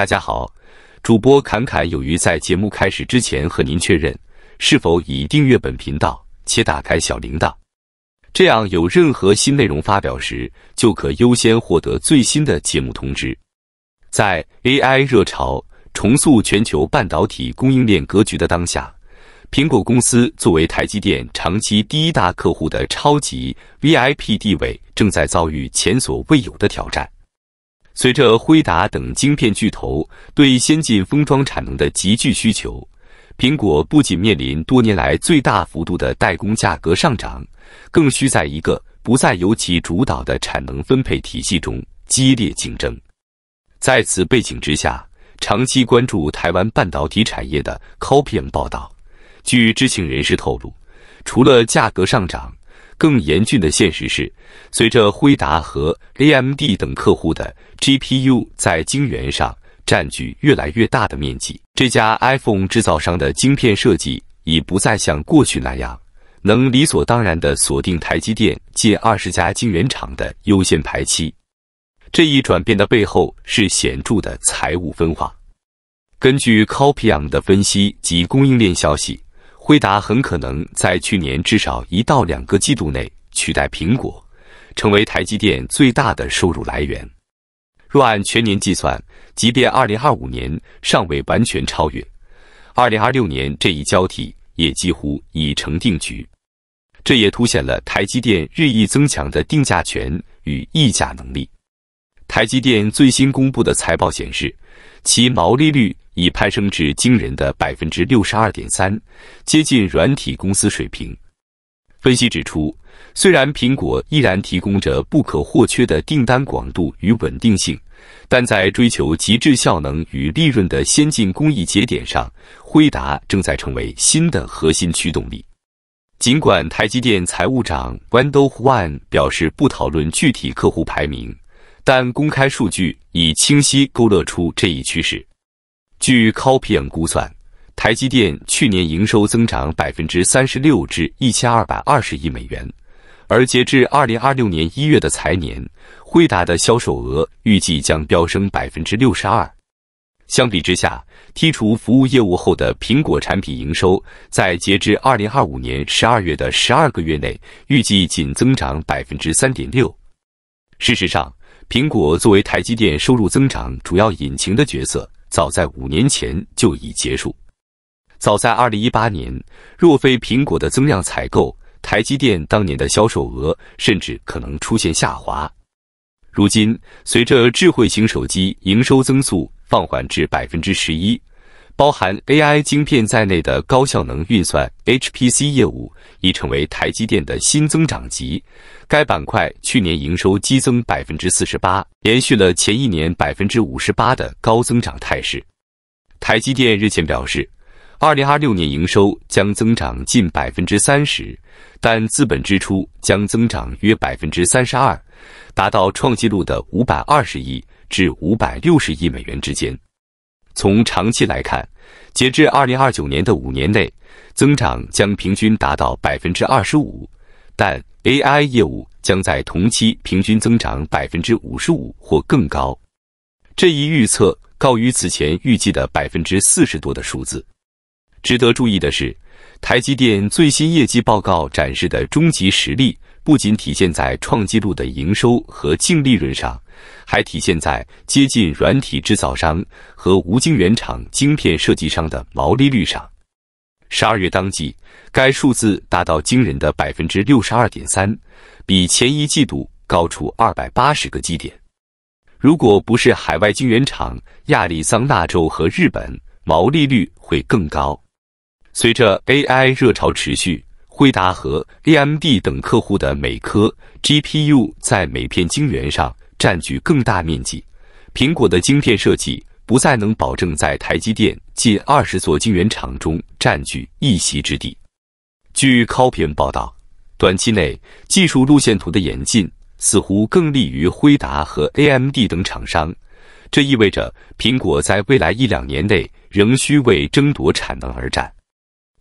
大家好，主播侃侃有余在节目开始之前和您确认，是否已订阅本频道且打开小铃铛，这样有任何新内容发表时，就可优先获得最新的节目通知。在 AI 热潮重塑全球半导体供应链格局的当下，苹果公司作为台积电长期第一大客户的超级 VIP 地位，正在遭遇前所未有的挑战。随着辉达等晶片巨头对先进封装产能的急剧需求，苹果不仅面临多年来最大幅度的代工价格上涨，更需在一个不再由其主导的产能分配体系中激烈竞争。在此背景之下，长期关注台湾半导体产业的 Copium 报道，据知情人士透露，除了价格上涨，更严峻的现实是，随着辉达和 AMD 等客户的 GPU 在晶圆上占据越来越大的面积，这家 iPhone 制造商的晶片设计已不再像过去那样，能理所当然地锁定台积电近二十家晶圆厂的优先排期。这一转变的背后是显著的财务分化。根据 Copium 的分析及供应链消息，辉达很可能在去年至少一到两个季度内取代苹果，成为台积电最大的收入来源。若按全年计算，即便2025年尚未完全超越，2026年这一交替也几乎已成定局。这也凸显了台积电日益增强的定价权与议价能力。台积电最新公布的财报显示，其毛利率已攀升至惊人的百分之六十二点三，接近软体公司水平。分析指出，虽然苹果依然提供着不可或缺的订单广度与稳定性，但在追求极致效能与利润的先进工艺节点上，辉达正在成为新的核心驱动力。尽管台积电财务长 Wendell Huang 表示不讨论具体客户排名。但公开数据已清晰勾勒出这一趋势。据 Copium 估算，台积电去年营收增长百分之三十六至一千二百二十亿美元，而截至二零二六年一月的财年，辉达的销售额预计将飙升百分之六十二。相比之下，剔除服务业务后的苹果产品营收，在截至二零二五年十二月的十二个月内，预计仅增长百分之三点六。事实上，苹果作为台积电收入增长主要引擎的角色，早在五年前就已结束。早在二零一八年，若非苹果的增量采购，台积电当年的销售额甚至可能出现下滑。如今，随着智慧型手机营收增速放缓至百分之十一。包含 AI 晶片在内的高效能运算 HPC 业务已成为台积电的新增长极。该板块去年营收激增百分之四十八，延续了前一年百分之五十八的高增长态势。台积电日前表示，二零二六年营收将增长近百分之三十，但资本支出将增长约百分之三十二，达到创纪录的五百二十亿至五百六十亿美元之间。从长期来看，截至二零二九年的五年内，增长将平均达到百分之二十五，但 AI 业务将在同期平均增长百分之五十五或更高。这一预测高于此前预计的百分之四十多的数字。值得注意的是，台积电最新业绩报告展示的终极实力，不仅体现在创纪录的营收和净利润上。还体现在接近软体制造商和无晶圆厂晶片设计商的毛利率上。十二月当季，该数字达到惊人的百分之六十二点三，比前一季度高出二百八十个基点。如果不是海外晶圆厂亚利桑那州和日本，毛利率会更高。随着 AI 热潮持续，辉达和 AMD 等客户的每颗 GPU 在每片晶圆上。占据更大面积，苹果的晶片设计不再能保证在台积电近二十座晶圆厂中占据一席之地。据 Copium 报道，短期内技术路线图的演进似乎更利于辉达和 AMD 等厂商，这意味着苹果在未来一两年内仍需为争夺产能而战。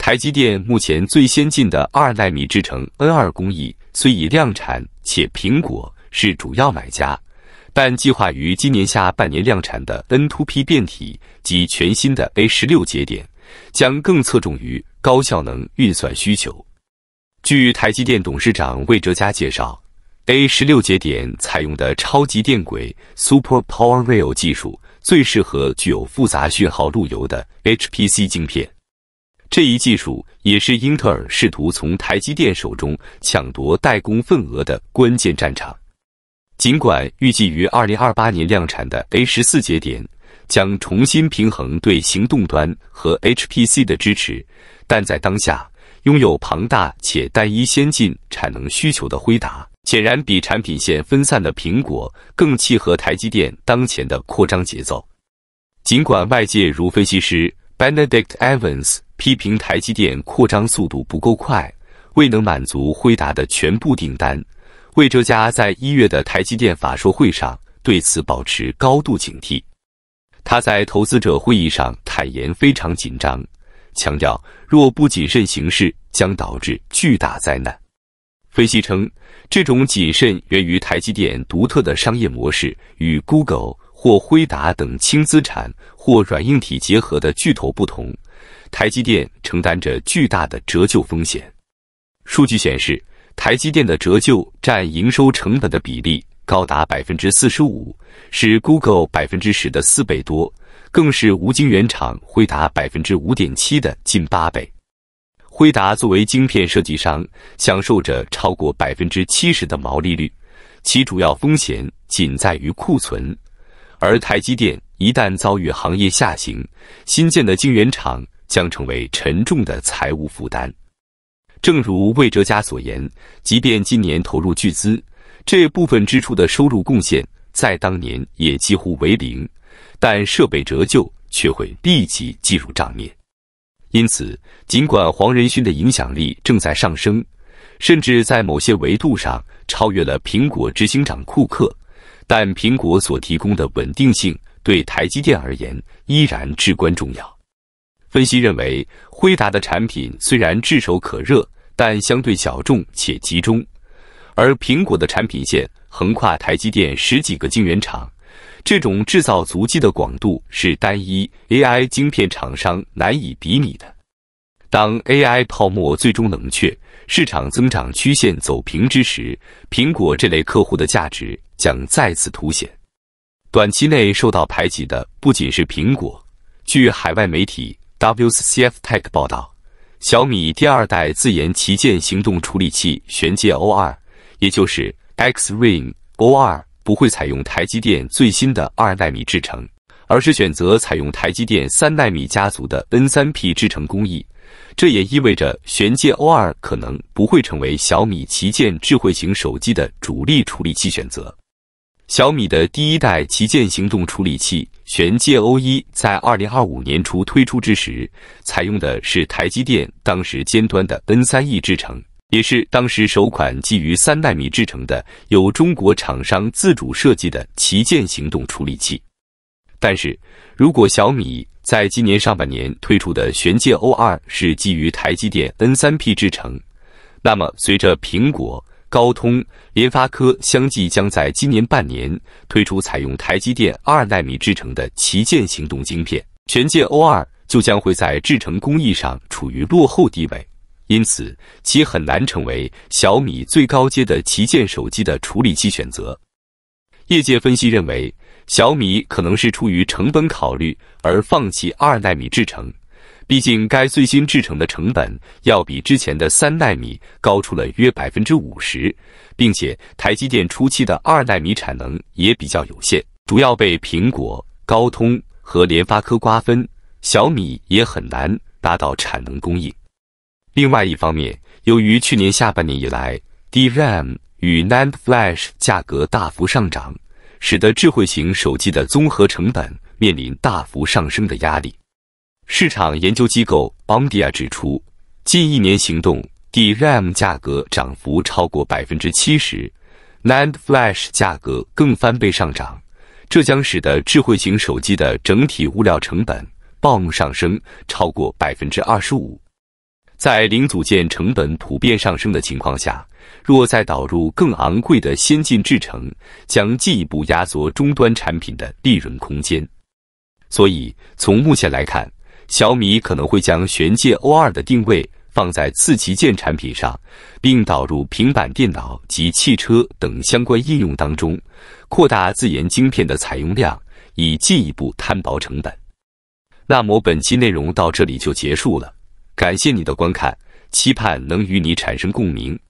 台积电目前最先进的二纳米制程 N2 工艺虽已量产，且苹果。是主要买家，但计划于今年下半年量产的 N2P 变体及全新的 A 十六节点，将更侧重于高效能运算需求。据台积电董事长魏哲嘉介绍，A 十六节点采用的超级电轨 Super Power Rail 技术，最适合具有复杂讯号路由的 HPC 晶片。这一技术也是英特尔试图从台积电手中抢夺代工份额的关键战场。尽管预计于二零二八年量产的 A 十四节点将重新平衡对行动端和 HPC 的支持，但在当下。拥有庞大且单一先进产能需求的辉达，显然比产品线分散的苹果更契合台积电当前的扩张节奏。尽管外界如分析师 Benedict Evans 批评台积电扩张速度不够快，未能满足辉达的全部订单，魏哲家在一月的台积电法说会上对此保持高度警惕。他在投资者会议上坦言非常紧张。强调，若不谨慎行事，将导致巨大灾难。分析称，这种谨慎源于台积电独特的商业模式与 Google 或辉达等轻资产或软硬体结合的巨头不同。台积电承担着巨大的折旧风险。数据显示，台积电的折旧占营收成本的比例高达百分之四十五，是 Google 百分之十的四倍多。更是无晶圆厂辉达百分之五点七的近八倍。辉达作为晶片设计商，享受着超过百分之七十的毛利率，其主要风险仅在于库存。而台积电一旦遭遇行业下行，新建的晶圆厂将成为沉重的财务负担。正如魏哲家所言，即便今年投入巨资，这部分支出的收入贡献在当年也几乎为零。但设备折旧却会立即计入账面，因此，尽管黄仁勋的影响力正在上升，甚至在某些维度上超越了苹果执行长库克，但苹果所提供的稳定性对台积电而言依然至关重要。分析认为，辉达的产品虽然炙手可热，但相对小众且集中，而苹果的产品线横跨台积电十几个晶圆厂。这种制造足迹的广度是单一 AI 晶片厂商难以比拟的。当 AI 泡沫最终冷却，市场增长曲线走平之时，苹果这类客户的价值将再次凸显。短期内受到排挤的不仅是苹果。据海外媒体 WCF Tech 报道，小米第二代自研旗舰行动处理器玄界 O2，也就是 X Ring O2。不会采用台积电最新的二纳米制程，而是选择采用台积电三纳米家族的 N3P 制程工艺。这也意味着玄界 O2 可能不会成为小米旗舰智慧型手机的主力处理器选择。小米的第一代旗舰行动处理器玄界 O1 在2025年初推出之时，采用的是台积电当时尖端的 N3E 制程。也是当时首款基于三纳米制成的、由中国厂商自主设计的旗舰行动处理器。但是，如果小米在今年上半年推出的玄界 O2 是基于台积电 N3P 制成，那么随着苹果、高通、联发科相继将在今年半年推出采用台积电二纳米制成的旗舰行动晶片，玄界 O2 就将会在制程工艺上处于落后地位。因此，其很难成为小米最高阶的旗舰手机的处理器选择。业界分析认为，小米可能是出于成本考虑而放弃二纳米制程，毕竟该最新制程的成本要比之前的三纳米高出了约百分之五十，并且台积电初期的二纳米产能也比较有限，主要被苹果、高通和联发科瓜分，小米也很难达到产能供应。另外一方面，由于去年下半年以来，DRAM 与 NAND Flash 价格大幅上涨，使得智慧型手机的综合成本面临大幅上升的压力。市场研究机构 Omdia 指出，近一年行动，DRAM 价格涨幅超过百分之七十，NAND Flash 价格更翻倍上涨，这将使得智慧型手机的整体物料成本 BOM 上升超过百分之二十五。在零组件成本普遍上升的情况下，若再导入更昂贵的先进制程，将进一步压缩终端产品的利润空间。所以，从目前来看，小米可能会将玄界 O2 的定位放在次旗舰产品上，并导入平板电脑及汽车等相关应用当中，扩大自研晶片的采用量，以进一步摊薄成本。那么，本期内容到这里就结束了，感谢你的观看，期盼能与你产生共鸣。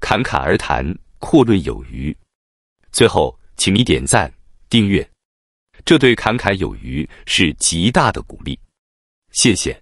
侃侃而谈，阔论有余。最后，请你点赞、订阅，这对侃侃有余是极大的鼓励。谢谢。